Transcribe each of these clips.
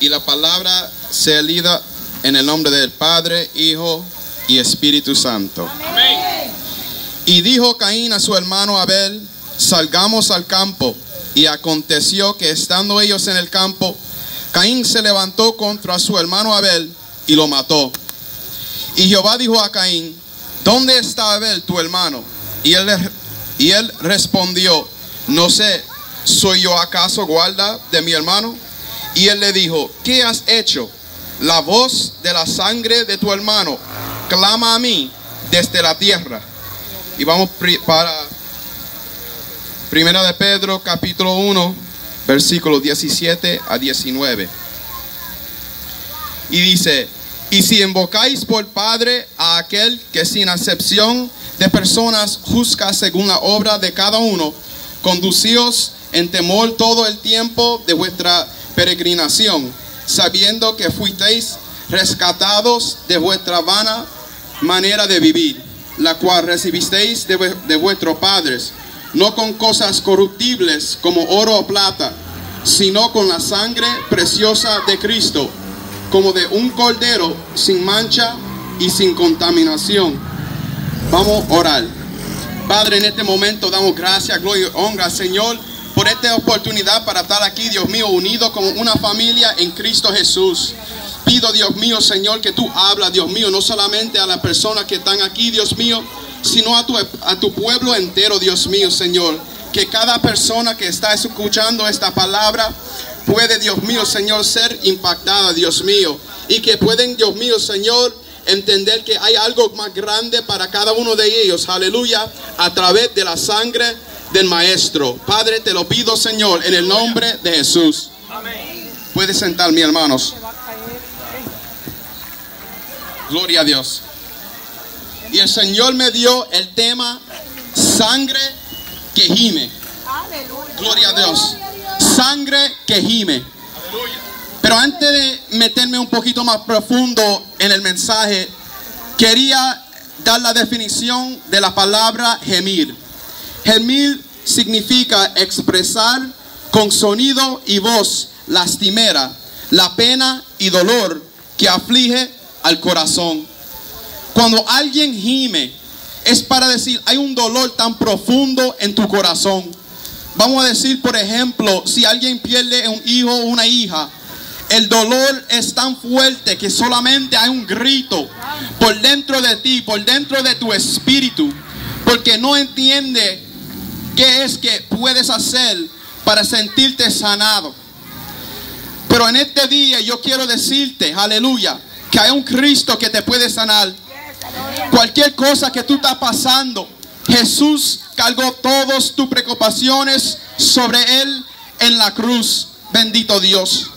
Y la palabra se lida en el nombre del Padre, Hijo y Espíritu Santo. Y dijo Caín a su hermano Abel, salgamos al campo. Y aconteció que estando ellos en el campo, Caín se levantó contra su hermano Abel y lo mató. Y Jehová dijo a Caín, ¿dónde está Abel tu hermano? Y él, y él respondió, no sé, ¿soy yo acaso guarda de mi hermano? Y él le dijo, ¿qué has hecho? La voz de la sangre de tu hermano clama a mí desde la tierra. Y vamos para Primera de Pedro capítulo 1, versículos 17 a 19. Y dice, y si invocáis por Padre a aquel que sin acepción de personas juzga según la obra de cada uno, conducíos en temor todo el tiempo de vuestra peregrinación, sabiendo que fuisteis rescatados de vuestra vana manera de vivir, la cual recibisteis de, de vuestros padres, no con cosas corruptibles como oro o plata, sino con la sangre preciosa de Cristo, como de un cordero sin mancha y sin contaminación. Vamos a orar. Padre, en este momento damos gracias, gloria y honra, Señor, esta oportunidad para estar aquí, Dios mío, unidos como una familia en Cristo Jesús. Pido, Dios mío, Señor, que tú hablas, Dios mío, no solamente a las personas que están aquí, Dios mío, sino a tu, a tu pueblo entero, Dios mío, Señor. Que cada persona que está escuchando esta palabra puede, Dios mío, Señor, ser impactada, Dios mío. Y que pueden, Dios mío, Señor, entender que hay algo más grande para cada uno de ellos, aleluya, a través de la sangre del Maestro. Padre, te lo pido, Señor, en el nombre de Jesús. Puede sentar, mis hermanos. Gloria a Dios. Y el Señor me dio el tema sangre que gime. Gloria a Dios. Sangre que gime. Pero antes de meterme un poquito más profundo en el mensaje, quería dar la definición de la palabra gemir. Gemir significa expresar con sonido y voz lastimera la pena y dolor que aflige al corazón. Cuando alguien gime, es para decir, hay un dolor tan profundo en tu corazón. Vamos a decir, por ejemplo, si alguien pierde un hijo o una hija, el dolor es tan fuerte que solamente hay un grito por dentro de ti, por dentro de tu espíritu, porque no entiende qué es que puedes hacer para sentirte sanado. Pero en este día yo quiero decirte, aleluya, que hay un Cristo que te puede sanar. Cualquier cosa que tú estás pasando, Jesús cargó todas tus preocupaciones sobre Él en la cruz. Bendito Dios.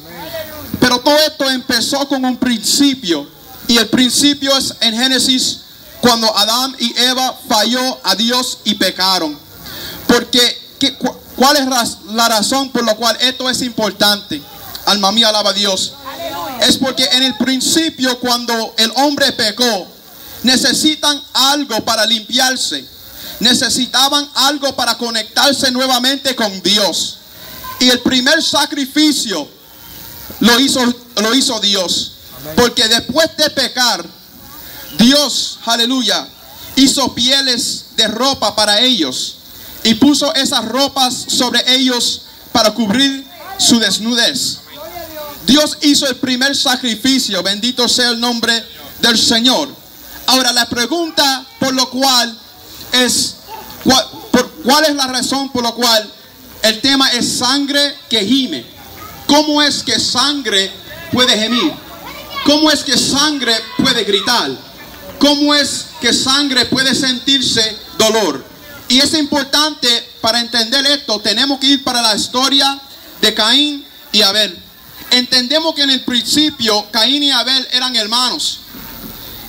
Pero todo esto empezó con un principio. Y el principio es en Génesis cuando Adán y Eva falló a Dios y pecaron. Porque, ¿cuál es la razón por la cual esto es importante? Alma mía, alaba a Dios. Es porque en el principio cuando el hombre pecó, necesitan algo para limpiarse. Necesitaban algo para conectarse nuevamente con Dios. Y el primer sacrificio lo hizo, lo hizo Dios. Porque después de pecar, Dios, aleluya, hizo pieles de ropa para ellos. Y puso esas ropas sobre ellos para cubrir su desnudez. Dios hizo el primer sacrificio, bendito sea el nombre del Señor. Ahora la pregunta por lo cual es, ¿cuál, ¿cuál es la razón por la cual el tema es sangre que gime? ¿Cómo es que sangre puede gemir? ¿Cómo es que sangre puede gritar? ¿Cómo es que sangre puede sentirse dolor? Y es importante para entender esto, tenemos que ir para la historia de Caín y Abel entendemos que en el principio Caín y Abel eran hermanos.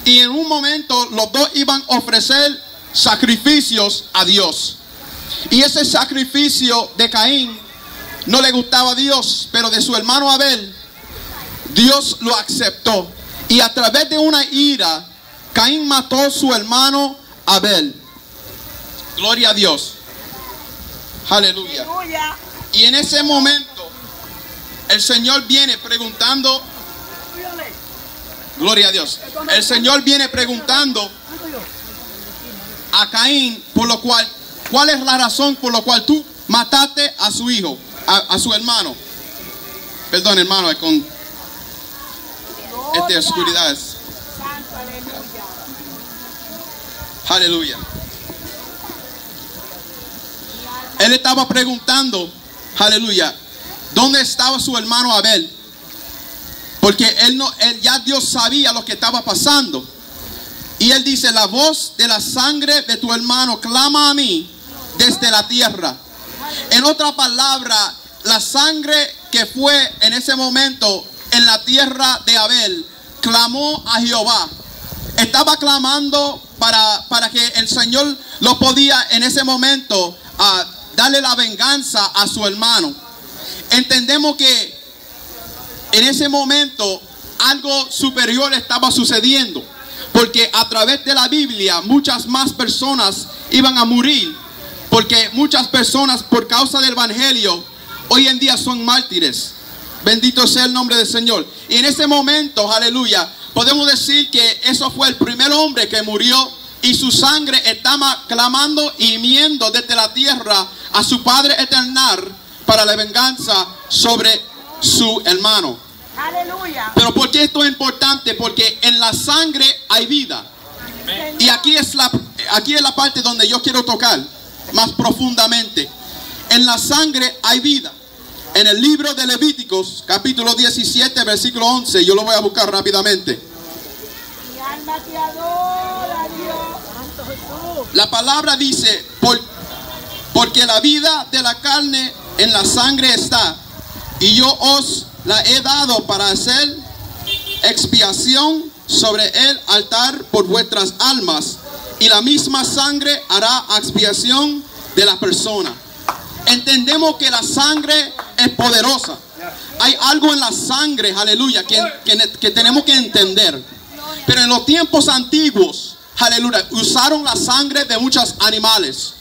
Y en un momento los dos iban a ofrecer sacrificios a Dios. Y ese sacrificio de Caín no le gustaba a Dios, pero de su hermano Abel, Dios lo aceptó. Y a través de una ira, Caín mató a su hermano Abel. Gloria a Dios. Aleluya. Y en ese momento, el Señor viene preguntando, gloria a Dios, el Señor viene preguntando a Caín por lo cual, ¿cuál es la razón por la cual tú mataste a su hijo, a, a su hermano? Perdón, hermano, es con este oscuridad. Santo, aleluya. Él estaba preguntando, aleluya, ¿dónde estaba su hermano Abel? Porque él no, él ya Dios sabía lo que estaba pasando. Y él dice, la voz de la sangre de tu hermano clama a mí desde la tierra. En otra palabra, la sangre que fue en ese momento en la tierra de Abel clamó a Jehová. Estaba clamando para, para que el Señor lo podía en ese momento ah, darle la venganza a su hermano. Entendemos que en ese momento algo superior estaba sucediendo. Porque a través de la Biblia muchas más personas iban a morir. Porque muchas personas por causa del Evangelio hoy en día son mártires. Bendito sea el nombre del Señor. Y en ese momento, aleluya, podemos decir que eso fue el primer hombre que murió y su sangre estaba clamando y miendo desde la tierra a su Padre eternal para la venganza sobre su hermano. Aleluya. Pero ¿por qué esto es importante? Porque en la sangre hay vida. Y aquí es la, aquí es la parte donde yo quiero tocar más profundamente. En la sangre hay vida. En el libro de Levíticos, capítulo 17, versículo 11, yo lo voy a buscar rápidamente. Mi alma te adora. La palabra dice, por- porque la vida de la carne en la sangre está, y yo os la he dado para hacer expiación sobre el altar por vuestras almas, y la misma sangre hará expiación de la persona. Entendemos que la sangre es poderosa. Hay algo en la sangre, aleluya, que, que- que tenemos que entender. Pero en los tiempos antiguos, aleluya, usaron la sangre de muchos animales.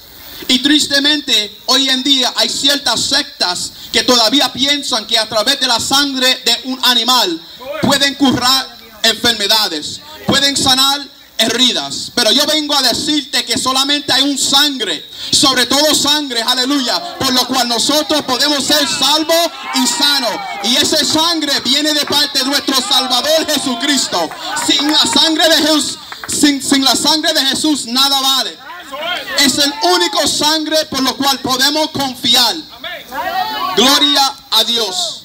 Y tristemente, hoy en día hay ciertas sectas que todavía piensan que a través de la sangre de un animal pueden curar enfermedades, pueden sanar heridas. Pero yo vengo a decirte que solamente hay un sangre, sobre todo sangre, aleluya, por lo cual nosotros podemos ser salvos y sanos. Y esa sangre viene de parte de nuestro Salvador Jesucristo. Sin la sangre de Jesús, sin, sin la sangre de Jesús nada vale. Es el único sangre por lo cual podemos confiar. Gloria a Dios.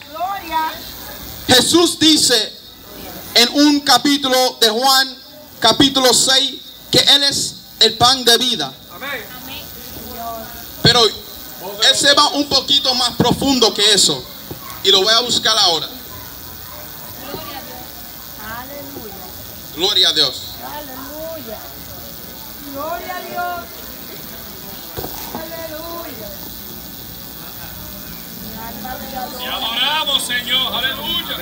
Jesús dice en un capítulo de Juan, capítulo 6, que Él es el pan de vida. Pero Él se va un poquito más profundo que eso. Y lo voy a buscar ahora. Gloria a Dios. Gloria a Dios. Aleluya. Te Te adora. adoramos, Señor. Aleluya.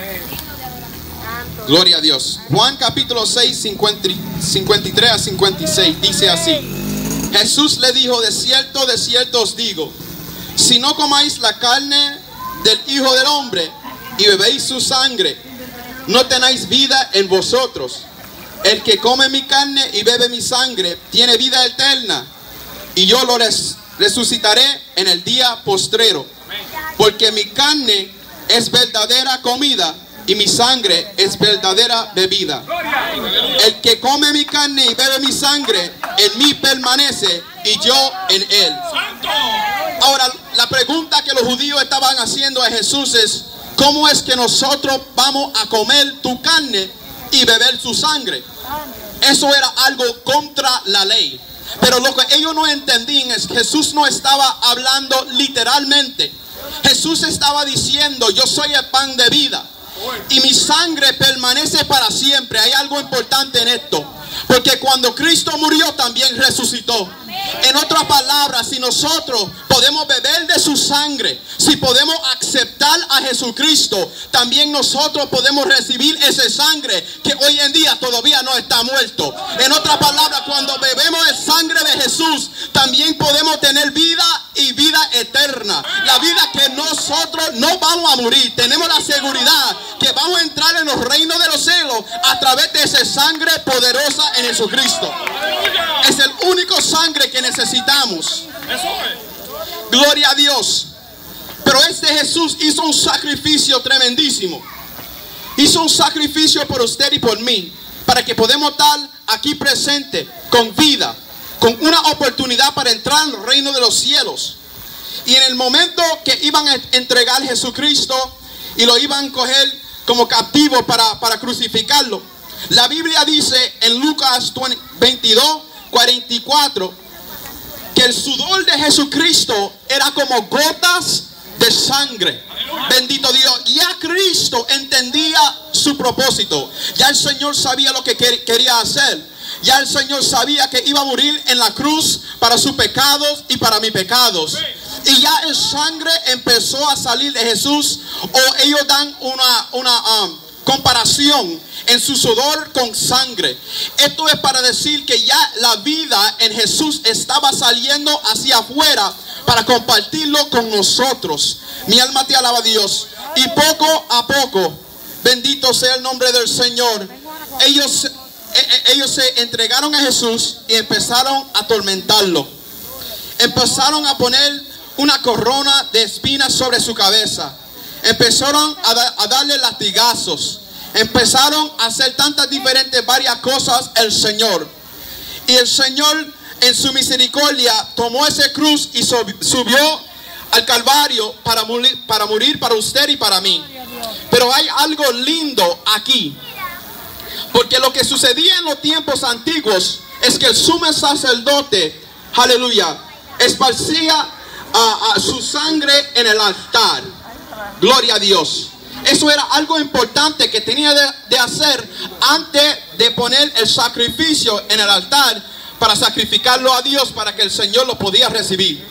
Gloria a Dios. Juan capítulo 6, 50 53 a 56 dice así. Jesús le dijo, de cierto, de cierto os digo, si no comáis la carne del Hijo del Hombre y bebéis su sangre, no tenéis vida en vosotros. El que come mi carne y bebe mi sangre tiene vida eterna, y yo lo res- resucitaré en el día postrero. Porque mi carne es verdadera comida y mi sangre es verdadera bebida. El que come mi carne y bebe mi sangre, en mí permanece y yo en él. Ahora, la pregunta que los judíos estaban haciendo a Jesús es, ¿cómo es que nosotros vamos a comer tu carne y beber su sangre? Eso era algo contra la ley. Pero lo que ellos no entendían es que Jesús no estaba hablando literalmente. Jesús estaba diciendo, yo soy el pan de vida. Y mi sangre permanece para siempre. Hay algo importante en esto. Porque cuando Cristo murió también resucitó. En otras palabras, si nosotros podemos beber de su sangre, si podemos aceptar a Jesucristo, también nosotros podemos recibir ese sangre que hoy en día todavía no está muerto. En otras palabras, cuando bebemos el sangre de Jesús, también podemos tener vida y vida eterna. La vida que nosotros no vamos a morir. Tenemos la seguridad que vamos a entrar en los reinos de los cielos a través de esa sangre poderosa en Jesucristo. Único sangre que necesitamos. Gloria a Dios. Pero este Jesús hizo un sacrificio tremendísimo. Hizo un sacrificio por usted y por mí. Para que podamos estar aquí presente con vida. Con una oportunidad para entrar en el reino de los cielos. Y en el momento que iban a entregar a Jesucristo y lo iban a coger como captivo para, para crucificarlo. La Biblia dice en Lucas 22, 44 que el sudor de Jesucristo era como gotas de sangre. Bendito Dios. Ya Cristo entendía su propósito. Ya el Señor sabía lo que quería hacer. Ya el Señor sabía que iba a morir en la cruz para sus pecados y para mis pecados. Y ya el sangre empezó a salir de Jesús. O ellos dan una, una um, comparación en su sudor con sangre. Esto es para decir que ya la vida en Jesús estaba saliendo hacia afuera para compartirlo con nosotros. Mi alma te alaba Dios. Y poco a poco, bendito sea el nombre del Señor, ellos, eh, eh, ellos se entregaron a Jesús y empezaron a atormentarlo. Empezaron a poner una corona de espinas sobre su cabeza. Empezaron a, a darle latigazos empezaron a hacer tantas diferentes, varias cosas el Señor. Y el Señor en su misericordia tomó ese cruz y subió al Calvario para morir, para morir para usted y para mí. Pero hay algo lindo aquí. Porque lo que sucedía en los tiempos antiguos es que el sumo sacerdote, aleluya, esparcía a su sangre en el altar. Gloria a Dios. Eso era algo importante que tenía de, hacer antes de poner el sacrificio en el altar para sacrificarlo a Dios para que el Señor lo podía recibir.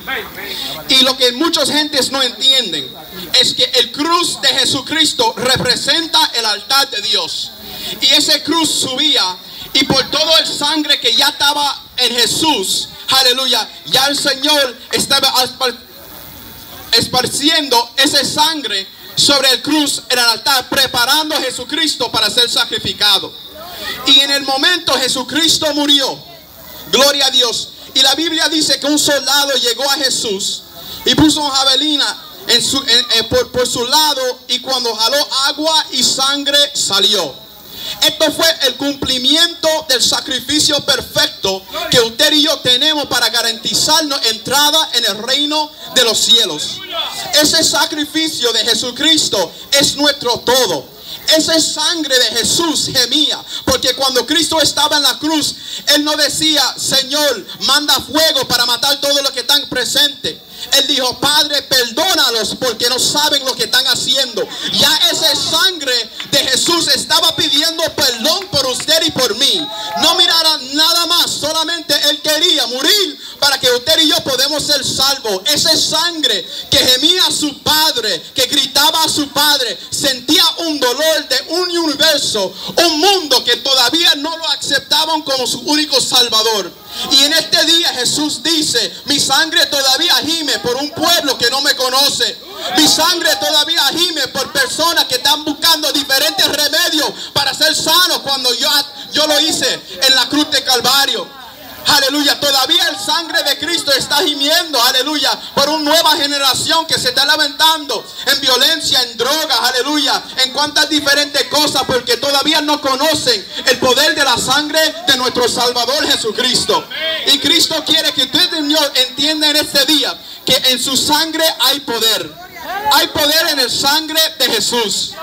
Y lo que muchas gentes no entienden es que el cruz de Jesucristo representa el altar de Dios. Y ese cruz subía y por todo el sangre que ya estaba en Jesús, aleluya, ya el Señor estaba esparciendo esa sangre sobre el cruz en el altar, preparando a Jesucristo para ser sacrificado. Y en el momento Jesucristo murió. Gloria a Dios. Y la Biblia dice que un soldado llegó a Jesús y puso una javelina en su, por, por su lado y cuando jaló agua y sangre salió. Esto fue el cumplimiento del sacrificio perfecto que usted y yo tenemos para garantizarnos entrada en el reino de los cielos. Ese sacrificio de Jesucristo es nuestro todo. Esa sangre de Jesús gemía. Porque cuando Cristo estaba en la cruz, Él no decía, Señor, manda fuego para matar todos los que están presentes. Él dijo, Padre, perdónalos porque no saben lo que están haciendo. Ya esa sangre de Jesús estaba pidiendo perdón por usted y por mí. No mirara nada más, solamente Él quería morir para que usted y yo podamos ser salvos. Esa sangre que gemía a su Padre, que gritaba a su Padre, sentía un dolor de un universo, un mundo que todavía no lo aceptaban como su único Salvador. Y en este día Jesús dice, mi sangre todavía gime por un pueblo que no me conoce. Mi sangre todavía gime por personas que están buscando diferentes remedios para ser sanos cuando yo, yo lo hice en la cruz de Calvario. Aleluya. Todavía el sangre de Cristo está gimiendo. Aleluya. Por una nueva generación que se está lamentando en violencia, en drogas. Aleluya. En cuantas diferentes cosas. Porque todavía no conocen el poder de la sangre de nuestro Salvador Jesucristo. Y Cristo quiere que usted entienda en este día que en su sangre hay poder. Hay poder en el sangre de Jesús.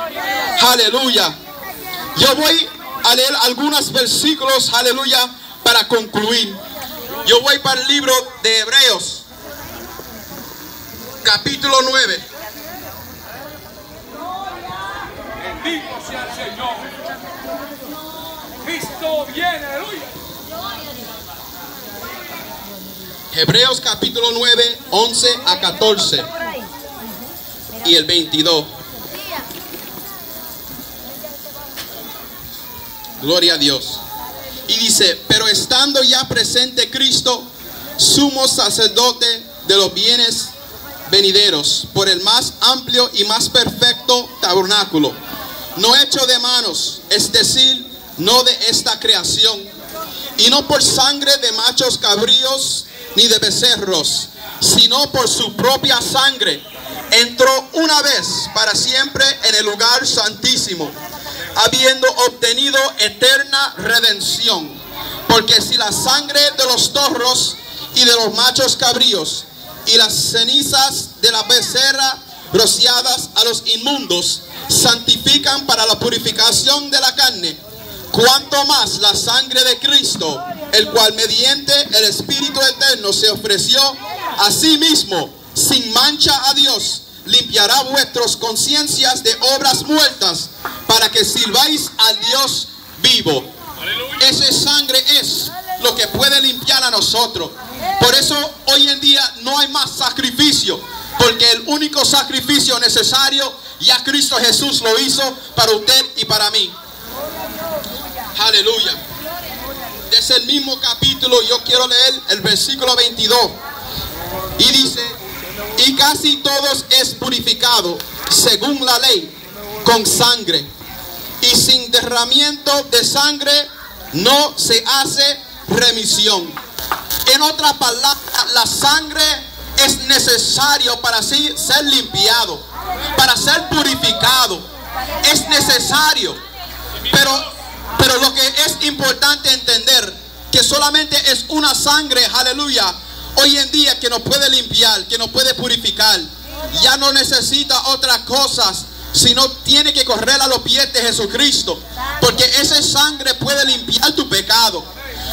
Aleluya. Yo voy a leer algunos versículos. Aleluya para concluir, yo voy para el libro de Hebreos, capítulo 9. Bendito sea el Señor. Cristo viene, aleluya. Hebreos capítulo 9, 11 a 14 y el 22. Gloria a Dios. Y dice, pero estando ya presente Cristo, sumo sacerdote de los bienes venideros, por el más amplio y más perfecto tabernáculo, no hecho de manos, es decir, no de esta creación, y no por sangre de machos cabríos ni de becerros, sino por su propia sangre, entró una vez para siempre en el lugar santísimo habiendo obtenido eterna redención. Porque si la sangre de los torros y de los machos cabríos y las cenizas de la becerra rociadas a los inmundos santifican para la purificación de la carne, cuanto más la sangre de Cristo, el cual mediante el Espíritu Eterno se ofreció a sí mismo sin mancha a Dios, limpiará vuestras conciencias de obras muertas para que sirváis al Dios vivo. Esa sangre es lo que puede limpiar a nosotros. Por eso hoy en día no hay más sacrificio, porque el único sacrificio necesario ya Cristo Jesús lo hizo para usted y para mí. Aleluya. Desde el mismo capítulo yo quiero leer el versículo 22. Y dice, y casi todos es purificado según la ley con sangre. Y sin derramiento de sangre no se hace remisión. En otras palabras, la sangre es necesario para así ser limpiado, para ser purificado. Es necesario. Pero, pero lo que es importante entender, que solamente es una sangre, aleluya, hoy en día que nos puede limpiar, que nos puede purificar. Ya no necesita otras cosas, sino tiene que correr a los pies de Jesucristo. Porque esa sangre puede limpiar tu pecado.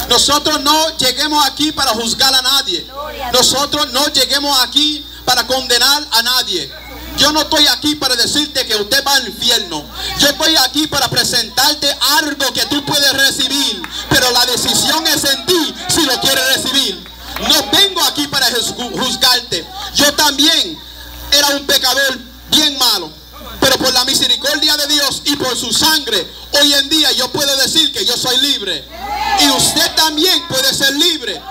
Nosotros no lleguemos aquí para juzgar a nadie. Nosotros no lleguemos aquí para condenar a nadie. Yo no estoy aquí para decirte que usted va al infierno. Yo estoy aquí para presentarte algo que tú puedes recibir. Pero la decisión es en ti si lo quieres recibir. No vengo aquí para juzgarte. Yo también era un pecador bien malo. Pero por la misericordia de Dios y por su sangre, hoy en día yo puedo decir que yo soy libre. Y usted también puede ser libre.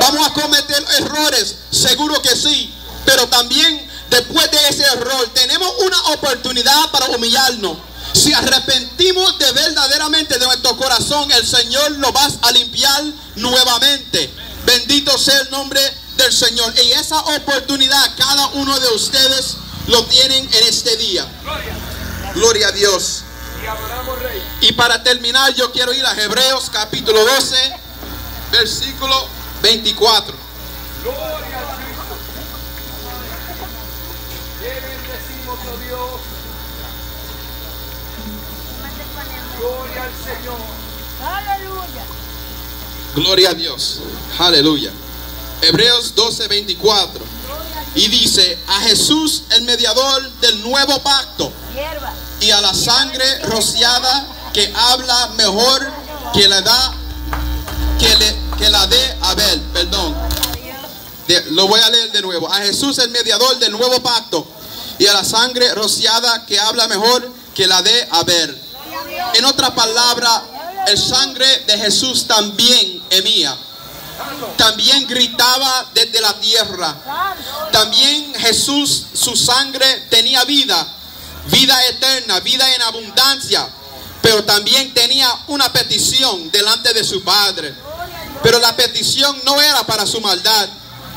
Vamos a cometer errores, seguro que sí. Pero también después de ese error tenemos una oportunidad para humillarnos. Si arrepentimos de verdaderamente de nuestro corazón, el Señor lo va a limpiar nuevamente. Bendito sea el nombre del Señor. Y esa oportunidad cada uno de ustedes lo tienen en este día. Gloria a Dios. Y para terminar yo quiero ir a Hebreos capítulo 12, versículo 24. Gloria a Cristo. Bendecimos, Dios. Gloria al Señor. Aleluya. Gloria a Dios. Aleluya. Hebreos 12, 24. Y dice, a Jesús el mediador del nuevo pacto y a la sangre rociada que habla mejor que la da que, le, que la de Abel, perdón. De- lo voy a leer de nuevo. A Jesús el mediador del nuevo pacto y a la sangre rociada que habla mejor que la de Abel. En otra palabra, el sangre de Jesús también emía. También gritaba desde la tierra. También Jesús, su sangre tenía vida, vida eterna, vida en abundancia. Pero también tenía una petición delante de su Padre. Pero la petición no era para su maldad.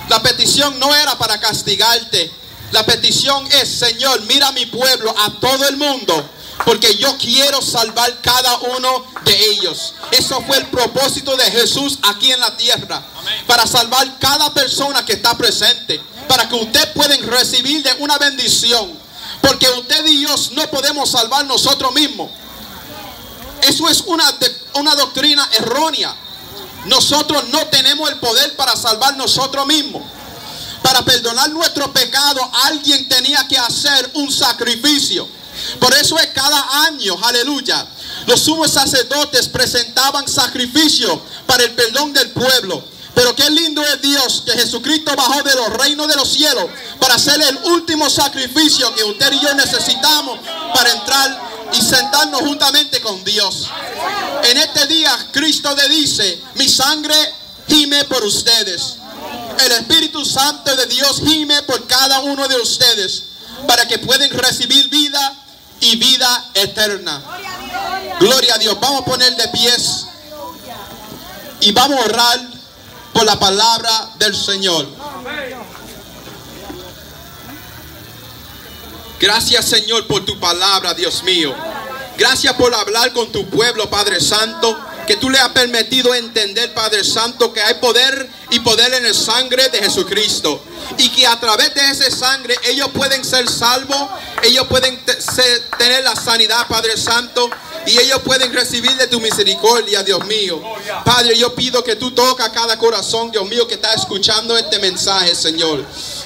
La petición no era para castigarte. La petición es, Señor, mira a mi pueblo, a todo el mundo, porque yo quiero salvar cada uno de ellos. Eso fue el propósito de Jesús aquí en la tierra, para salvar cada persona que está presente, para que usted pueda recibir de una bendición, porque usted y Dios no podemos salvar nosotros mismos. Eso es una, una doctrina errónea. Nosotros no tenemos el poder para salvar nosotros mismos. Para perdonar nuestro pecado, alguien tenía que hacer un sacrificio. Por eso es cada año, aleluya. Los sumos sacerdotes presentaban sacrificio para el perdón del pueblo. Pero qué lindo es Dios que Jesucristo bajó de los reinos de los cielos para hacer el último sacrificio que usted y yo necesitamos para entrar y sentarnos juntamente con Dios. En este día Cristo le dice, mi sangre gime por ustedes. El Espíritu Santo de Dios gime por cada uno de ustedes para que puedan recibir vida y vida eterna. Gloria a Dios. Vamos a poner de pies y vamos a orar por la palabra del Señor. Gracias Señor por tu palabra, Dios mío. Gracias por hablar con tu pueblo, Padre Santo. Que tú le has permitido entender, Padre Santo, que hay poder y poder en la sangre de Jesucristo. Y que a través de esa sangre ellos pueden ser salvos, ellos pueden tener la sanidad, Padre Santo. Y ellos pueden recibir de tu misericordia, Dios mío. Padre, yo pido que tú tocas cada corazón, Dios mío, que está escuchando este mensaje, Señor.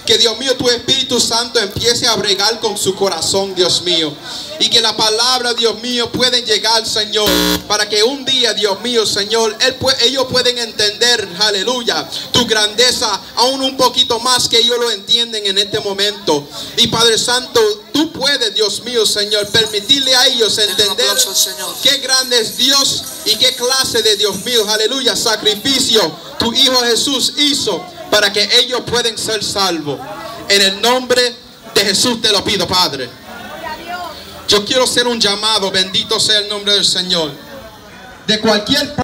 Que Dios mío, tu Espíritu Santo empiece a bregar con su corazón, Dios mío. Y que la palabra, Dios mío, pueden llegar, Señor. Para que un día, Dios mío, Señor, ellos pueden entender, aleluya, tu grandeza aún un poquito más que ellos lo entienden en este momento. Y Padre Santo, tú puedes, Dios mío, Señor, permitirle a ellos entender qué grande es Dios y qué clase de Dios mío, aleluya, sacrificio tu Hijo Jesús hizo para que ellos puedan ser salvos. En el nombre de Jesús te lo pido, Padre. Yo quiero hacer un llamado, bendito sea el nombre del Señor. De cualquier